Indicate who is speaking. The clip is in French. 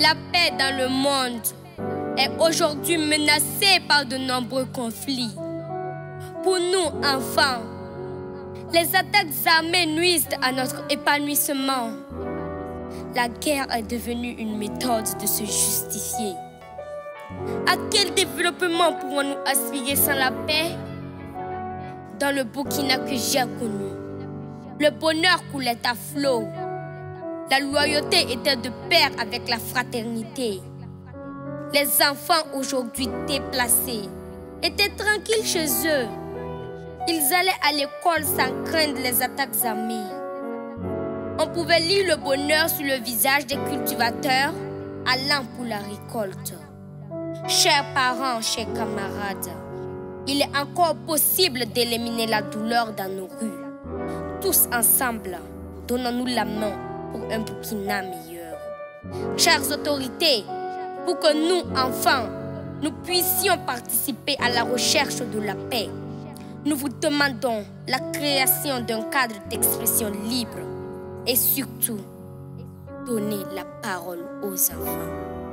Speaker 1: La paix dans le monde est aujourd'hui menacée par de nombreux conflits. Pour nous, enfants, les attaques armées nuisent à notre épanouissement. La guerre est devenue une méthode de se justifier. À quel développement pourrons-nous aspirer sans la paix? Dans le Burkina que j'ai connu, le bonheur coulait à flot. La loyauté était de pair avec la fraternité. Les enfants aujourd'hui déplacés étaient tranquilles chez eux. Ils allaient à l'école sans craindre les attaques armées. On pouvait lire le bonheur sur le visage des cultivateurs allant pour la récolte. Chers parents, chers camarades, il est encore possible d'éliminer la douleur dans nos rues. Tous ensemble, donnons-nous la main pour un Burkina meilleur. Chères autorités, pour que nous, enfants, nous puissions participer à la recherche de la paix, nous vous demandons la création d'un cadre d'expression libre et surtout donner la parole aux enfants.